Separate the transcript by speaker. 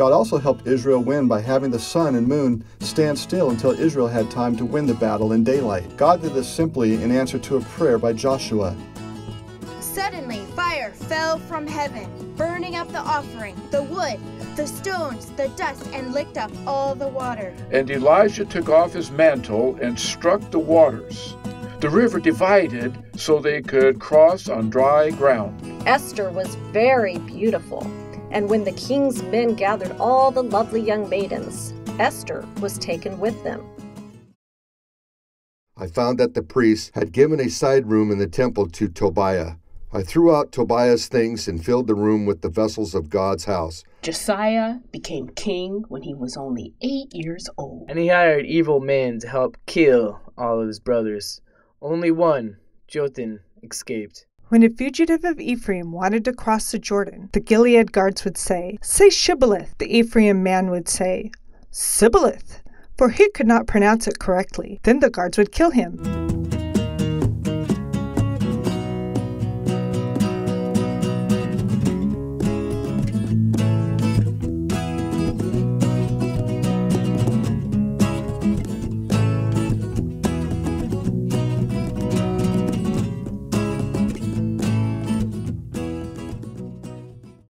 Speaker 1: God also helped Israel win by having the sun and moon stand still until Israel had time to win the battle in daylight. God did this simply in answer to a prayer by Joshua.
Speaker 2: Suddenly, fire fell from heaven, burning up the offering, the wood, the stones, the dust, and licked up all the water.
Speaker 3: And Elijah took off his mantle and struck the waters. The river divided so they could cross on dry ground.
Speaker 4: Esther was very beautiful, and when the king's men gathered all the lovely young maidens, Esther was taken with them.
Speaker 5: I found that the priests had given a side room in the temple to Tobiah. I threw out Tobiah's things and filled the room with the vessels of God's house.
Speaker 6: Josiah became king when he was only eight years old.
Speaker 7: And he hired evil men to help kill all of his brothers. Only one, Jotham, escaped.
Speaker 8: When a fugitive of Ephraim wanted to cross the Jordan, the Gilead guards would say, Say Shibboleth. The Ephraim man would say, Sibboleth, for he could not pronounce it correctly. Then the guards would kill him.